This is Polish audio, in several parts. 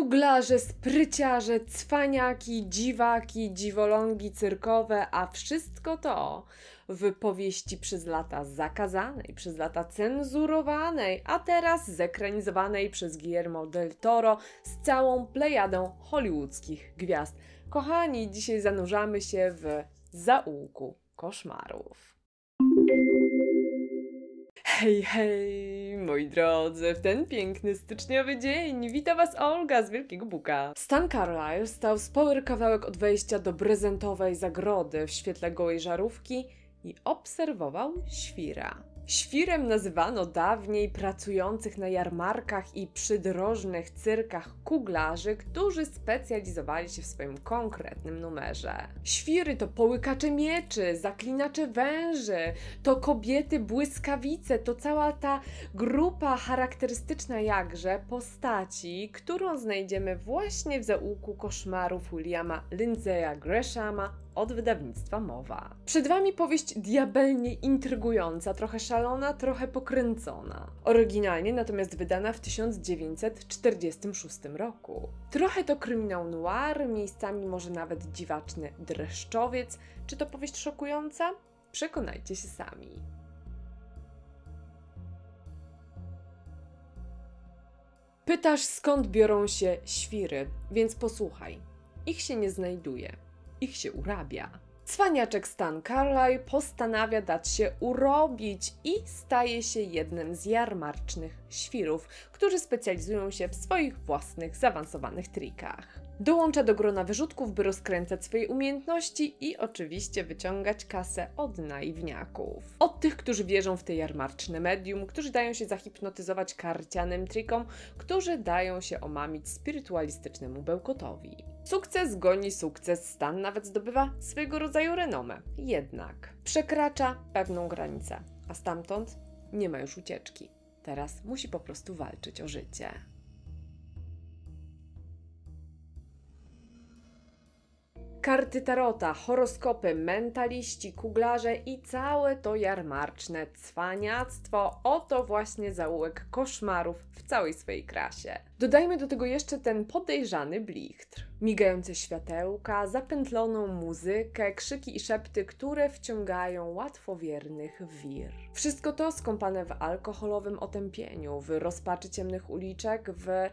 Kuglarze, spryciarze, cwaniaki, dziwaki, dziwolągi cyrkowe, a wszystko to w powieści przez lata zakazanej, przez lata cenzurowanej, a teraz zekranizowanej przez Guillermo del Toro z całą plejadą hollywoodzkich gwiazd. Kochani, dzisiaj zanurzamy się w zaułku koszmarów. Hej, hej, moi drodzy, w ten piękny styczniowy dzień wita Was Olga z Wielkiego Buka. Stan Carlyle stał power kawałek od wejścia do prezentowej zagrody w świetle gołej żarówki i obserwował świra. Świrem nazywano dawniej pracujących na jarmarkach i przydrożnych cyrkach kuglarzy, którzy specjalizowali się w swoim konkretnym numerze. Świry to połykacze mieczy, zaklinacze węży, to kobiety błyskawice, to cała ta grupa charakterystyczna jakże postaci, którą znajdziemy właśnie w zaułku koszmarów Williama Lindsaya Greshama od wydawnictwa Mowa. Przed Wami powieść diabelnie intrygująca, trochę szalona, trochę pokręcona. Oryginalnie natomiast wydana w 1946 roku. Trochę to kryminał noir, miejscami może nawet dziwaczny dreszczowiec. Czy to powieść szokująca? Przekonajcie się sami. Pytasz skąd biorą się świry, więc posłuchaj. Ich się nie znajduje ich się urabia. Cwaniaczek Stan Carlyle postanawia dać się urobić i staje się jednym z jarmarcznych świrów, którzy specjalizują się w swoich własnych zaawansowanych trikach. Dołącza do grona wyrzutków, by rozkręcać swoje umiejętności i oczywiście wyciągać kasę od naiwniaków. Od tych, którzy wierzą w te jarmarczne medium, którzy dają się zahipnotyzować karcianym trikom, którzy dają się omamić spirytualistycznemu bełkotowi. Sukces goni sukces, stan nawet zdobywa swego rodzaju renomę. Jednak przekracza pewną granicę, a stamtąd nie ma już ucieczki. Teraz musi po prostu walczyć o życie. Karty tarota, horoskopy, mentaliści, kuglarze i całe to jarmarczne cwaniactwo. Oto właśnie zaułek koszmarów w całej swojej krasie. Dodajmy do tego jeszcze ten podejrzany blichtr. Migające światełka, zapętloną muzykę, krzyki i szepty, które wciągają łatwowiernych wir. Wszystko to skąpane w alkoholowym otępieniu, w rozpaczy ciemnych uliczek, w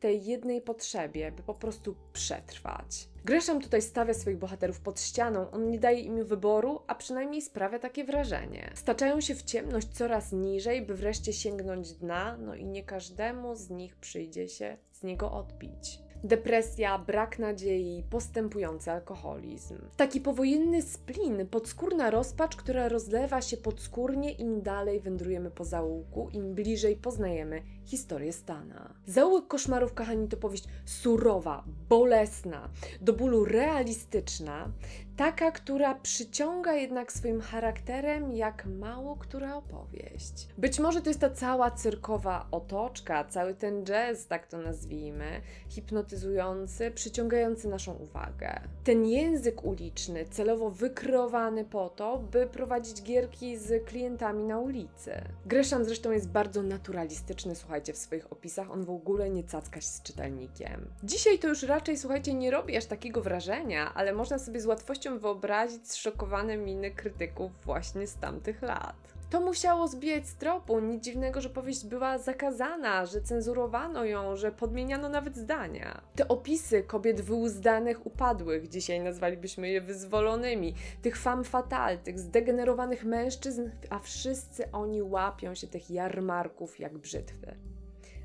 tej jednej potrzebie, by po prostu przetrwać. Gresham tutaj stawia swoich bohaterów pod ścianą, on nie daje im wyboru, a przynajmniej sprawia takie wrażenie. Staczają się w ciemność coraz niżej, by wreszcie sięgnąć dna, no i nie każdemu z nich przyjdzie się z niego odbić depresja, brak nadziei, postępujący alkoholizm. Taki powojenny splin, podskórna rozpacz, która rozlewa się podskórnie im dalej wędrujemy po zaułku, im bliżej poznajemy historię Stana. Zaułek koszmarów, kochani, to powieść surowa, bolesna, do bólu realistyczna, taka, która przyciąga jednak swoim charakterem jak mało która opowieść. Być może to jest ta cała cyrkowa otoczka, cały ten jazz, tak to nazwijmy, hipnotyzujący, przyciągający naszą uwagę. Ten język uliczny, celowo wykreowany po to, by prowadzić gierki z klientami na ulicy. Gresham zresztą jest bardzo naturalistyczny, słuchajcie, w swoich opisach, on w ogóle nie cacka się z czytelnikiem. Dzisiaj to już raczej, słuchajcie, nie robi aż takiego wrażenia, ale można sobie z łatwością wyobrazić zszokowane miny krytyków właśnie z tamtych lat. To musiało zbijać z tropu. Nic dziwnego, że powieść była zakazana, że cenzurowano ją, że podmieniano nawet zdania. Te opisy kobiet wyuzdanych, upadłych, dzisiaj nazwalibyśmy je wyzwolonymi, tych femme fatale, tych zdegenerowanych mężczyzn, a wszyscy oni łapią się tych jarmarków jak brzytwy.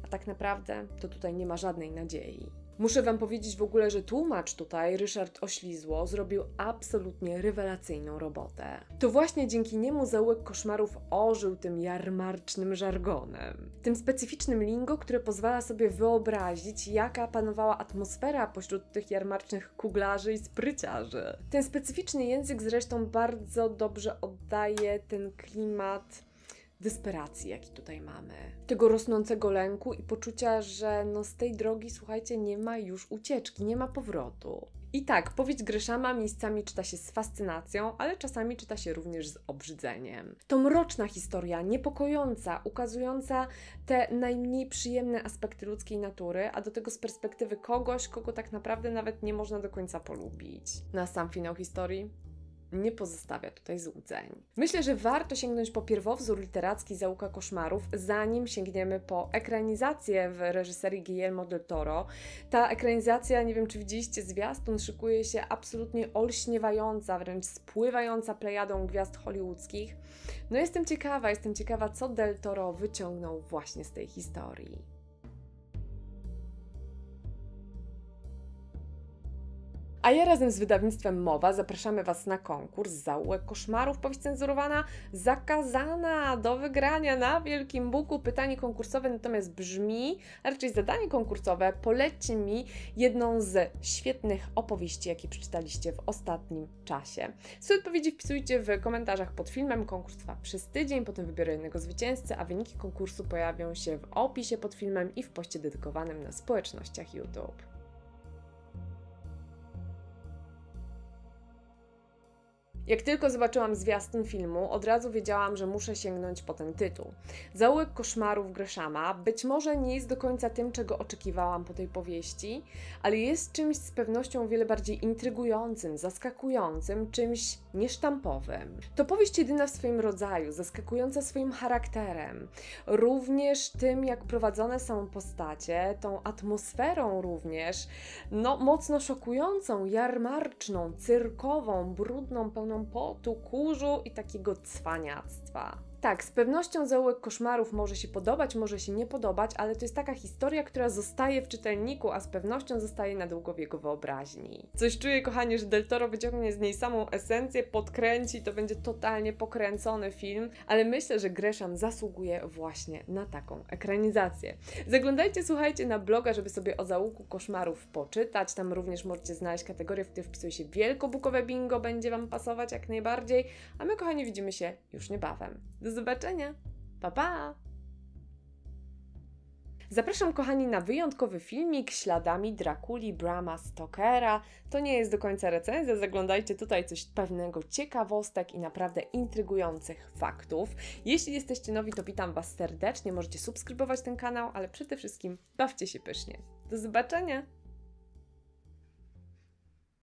A tak naprawdę to tutaj nie ma żadnej nadziei. Muszę Wam powiedzieć w ogóle, że tłumacz tutaj, Ryszard Oślizło, zrobił absolutnie rewelacyjną robotę. To właśnie dzięki niemu zaułek koszmarów ożył tym jarmarcznym żargonem. Tym specyficznym lingo, które pozwala sobie wyobrazić, jaka panowała atmosfera pośród tych jarmarcznych kuglarzy i spryciarzy. Ten specyficzny język zresztą bardzo dobrze oddaje ten klimat desperacji, jaki tutaj mamy, tego rosnącego lęku i poczucia, że no z tej drogi, słuchajcie, nie ma już ucieczki, nie ma powrotu. I tak, powieść Greszama miejscami czyta się z fascynacją, ale czasami czyta się również z obrzydzeniem. To mroczna historia, niepokojąca, ukazująca te najmniej przyjemne aspekty ludzkiej natury, a do tego z perspektywy kogoś, kogo tak naprawdę nawet nie można do końca polubić. Na sam finał historii nie pozostawia tutaj złudzeń. Myślę, że warto sięgnąć po pierwowzór literacki Załuka Koszmarów, zanim sięgniemy po ekranizację w reżyserii Guillermo del Toro. Ta ekranizacja, nie wiem czy widzieliście zwiastun, szykuje się absolutnie olśniewająca, wręcz spływająca plejadą gwiazd hollywoodzkich. No jestem ciekawa, jestem ciekawa, co del Toro wyciągnął właśnie z tej historii. A ja razem z wydawnictwem Mowa zapraszamy Was na konkurs Zaułek Koszmarów, powieść cenzurowana, zakazana do wygrania na Wielkim Buku. Pytanie konkursowe natomiast brzmi, a raczej zadanie konkursowe, polećcie mi jedną z świetnych opowieści, jakie przeczytaliście w ostatnim czasie. Swoje odpowiedzi wpisujcie w komentarzach pod filmem, konkurs trwa przez tydzień, potem wybiorę jednego zwycięzcę, a wyniki konkursu pojawią się w opisie pod filmem i w poście dedykowanym na społecznościach YouTube. Jak tylko zobaczyłam zwiastun filmu, od razu wiedziałam, że muszę sięgnąć po ten tytuł. Zaułek koszmarów Greszama być może nie jest do końca tym, czego oczekiwałam po tej powieści, ale jest czymś z pewnością o wiele bardziej intrygującym, zaskakującym, czymś niesztampowym. To powieść jedyna w swoim rodzaju, zaskakująca swoim charakterem, również tym, jak prowadzone są postacie, tą atmosferą również, no mocno szokującą, jarmarczną, cyrkową, brudną, pełną potu, kurzu i takiego cwaniactwa. Tak, z pewnością zaułek koszmarów może się podobać, może się nie podobać, ale to jest taka historia, która zostaje w czytelniku, a z pewnością zostaje na długo w jego wyobraźni. Coś czuję, kochanie, że Del Toro wyciągnie z niej samą esencję, podkręci, to będzie totalnie pokręcony film, ale myślę, że Gresham zasługuje właśnie na taką ekranizację. Zaglądajcie, słuchajcie na bloga, żeby sobie o zaułku koszmarów poczytać. Tam również możecie znaleźć kategorię, w której wpisuje się wielkobukowe bingo, będzie Wam pasować jak najbardziej. A my, kochani, widzimy się już niebawem. Do zobaczenia. Pa pa! Zapraszam kochani na wyjątkowy filmik śladami Drakuli Brama Stokera. To nie jest do końca recenzja, zaglądajcie tutaj coś pewnego ciekawostek i naprawdę intrygujących faktów. Jeśli jesteście nowi, to witam Was serdecznie, możecie subskrybować ten kanał, ale przede wszystkim bawcie się pysznie. Do zobaczenia!